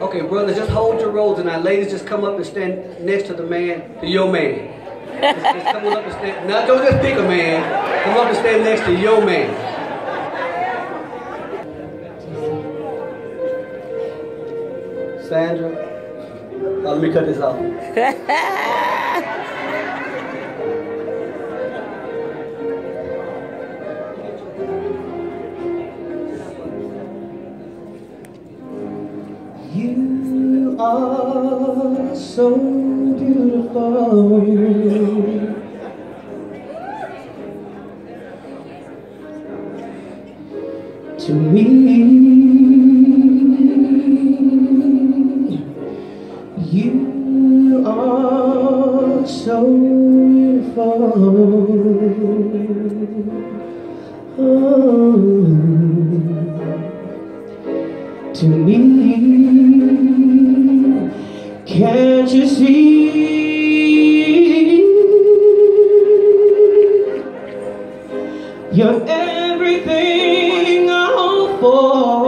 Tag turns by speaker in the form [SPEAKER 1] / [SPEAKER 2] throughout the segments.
[SPEAKER 1] Okay, brothers, just hold your roles, and now, ladies, just come up and stand next to the man, to your man. Just, just come up and stand. Now, don't just pick a man. Come up and stand next to your man. Let me cut this off. You are so beautiful. To me, To me. Can't you see? You're everything I hope for.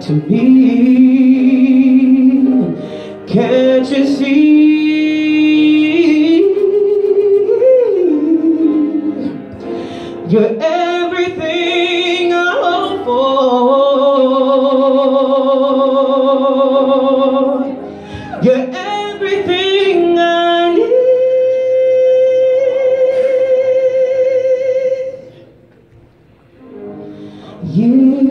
[SPEAKER 1] to me, can't you see? You're everything I hope for. You're everything I need. You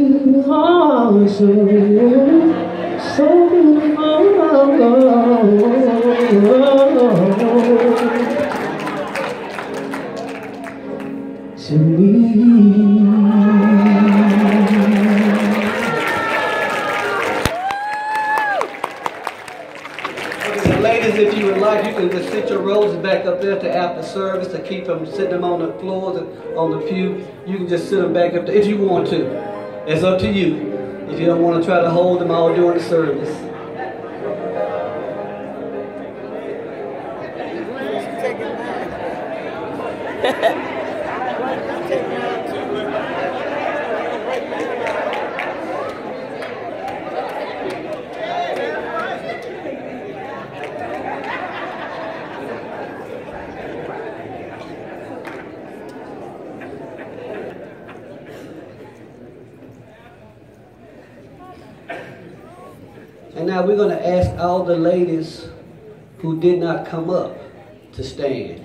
[SPEAKER 1] ladies, if you would like, you can just sit your roses back up there to after service to keep them sitting them on the floors and on the pew. You can just sit them back up there if you want to. It's up to you. If you don't want to try to hold them all during the service. And now we're going to ask all the ladies who did not come up to stand.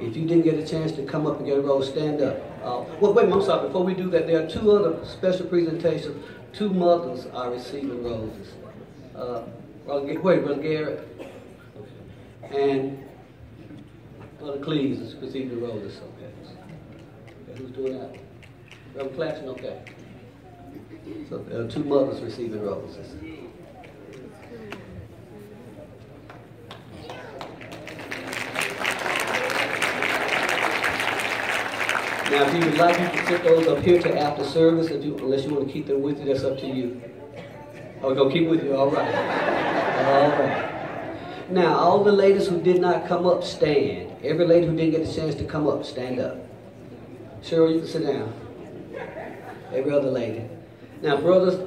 [SPEAKER 1] If you didn't get a chance to come up and get a rose, stand up. Uh, well, wait, I'm sorry. Before we do that, there are two other special presentations. Two mothers are receiving roses. Uh, wait, Brother Garrett. And Brother Cleves is receiving the roses. Okay. okay. Who's doing that? Brother Clapton, okay. So are two mothers receiving roses. Now, if you would like, you can put those up here to after service, you, unless you want to keep them with you, that's up to you. Oh, go keep with you, all right. All right. Now, all the ladies who did not come up, stand. Every lady who didn't get a chance to come up, stand up. Cheryl, you can sit down. Every other lady. Now, brothers,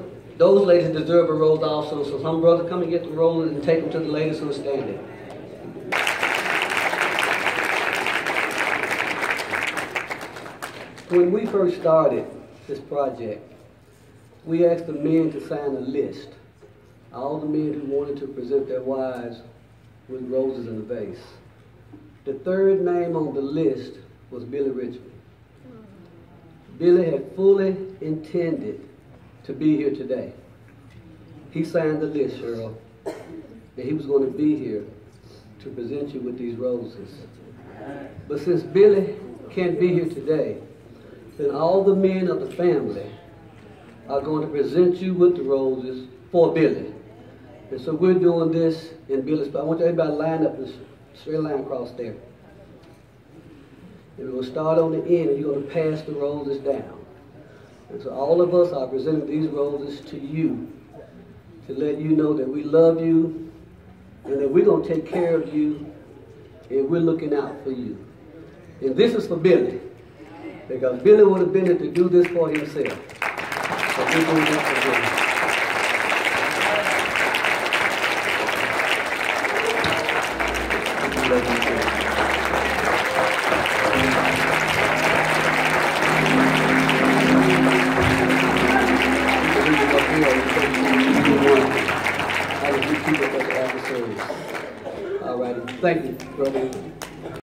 [SPEAKER 2] Those ladies deserve a rose also, so some brother come and get the roses and take them to the ladies who are standing. When we first started this project, we asked the men to sign a list. All the men who wanted to present their wives with roses in a vase. The third name on the list was Billy Richmond. Billy had fully intended to be here today. He signed the list, Cheryl, that he was going to be here to present you with these roses. But since Billy can't be here today, then all the men of the family are going to present you with the roses for Billy. And so we're doing this in Billy's spot. I want everybody to line up this straight line across there. And we're going to start on the end and you're going to pass the roses down. And so all of us are presenting these roses to you to let you know that we love you and that we're going to take care of you and we're looking out for you. And this is for Billy. Because Billy would have been here to do this for himself. So we're doing this for Billy. All righty. Thank you.